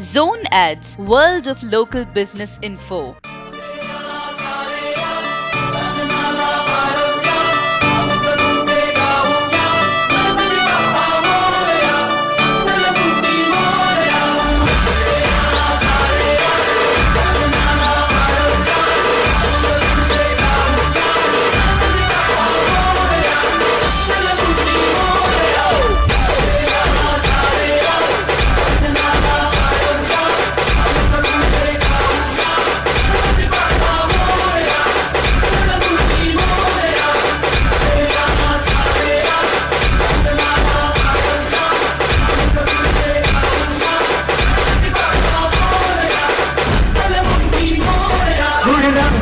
Zone Ads, World of Local Business Info. Get!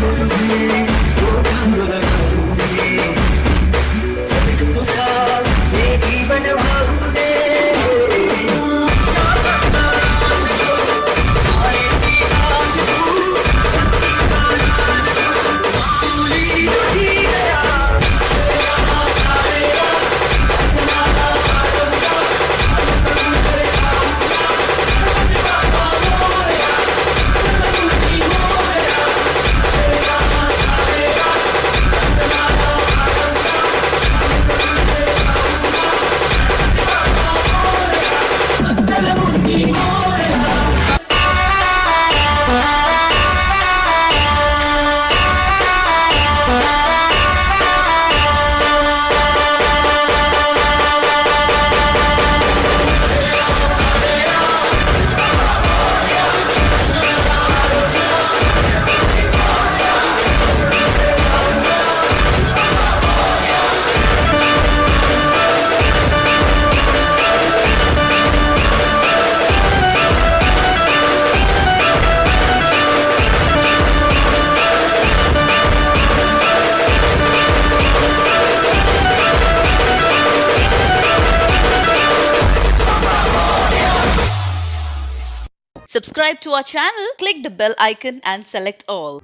Subscribe to our channel, click the bell icon and select all.